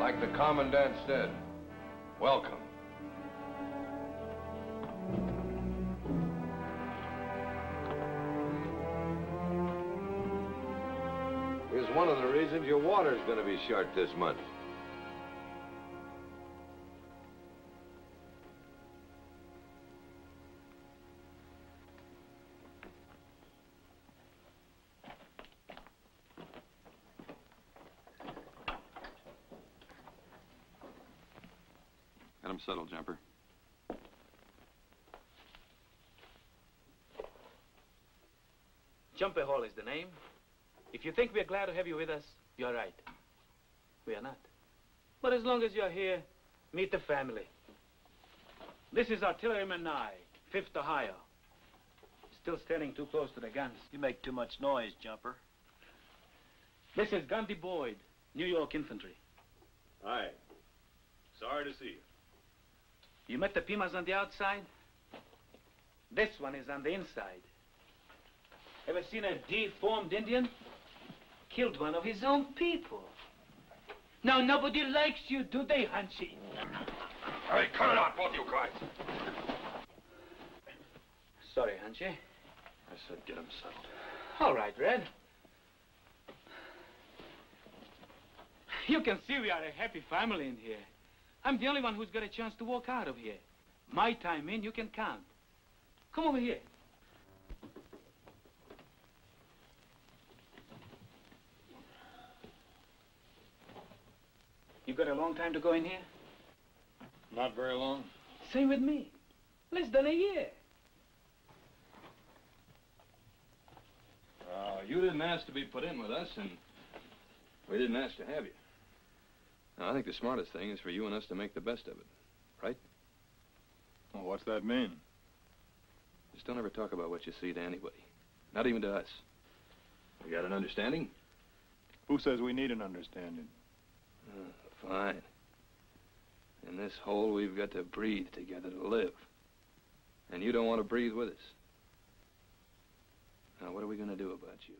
Like the Commandant said, welcome. Here's one of the reasons your water's gonna be short this month. Got him settled, Jumper. Jumper Hall is the name. If you think we're glad to have you with us, you're right. We are not. But as long as you're here, meet the family. This is Artilleryman Nye, 5th Ohio. Still standing too close to the guns. You make too much noise, Jumper. This is Gundy Boyd, New York Infantry. Hi. Sorry to see you. You met the Pimas on the outside? This one is on the inside. Ever seen a deformed Indian? Killed one of his own people. Now nobody likes you, do they, Hanshi? Hey, cut it out, both of you guys. Sorry, Hanshi. I said get him settled. All right, Red. You can see we are a happy family in here. I'm the only one who's got a chance to walk out of here. My time in, you can count. Come over here. You got a long time to go in here? Not very long. Same with me. Less than a year. Uh, you didn't ask to be put in with us, and we didn't ask to have you. Now, I think the smartest thing is for you and us to make the best of it, right? Well, what's that mean? Just don't ever talk about what you see to anybody. Not even to us. We got an understanding? Who says we need an understanding? Uh, fine. In this hole, we've got to breathe together to live. And you don't want to breathe with us. Now, what are we going to do about you?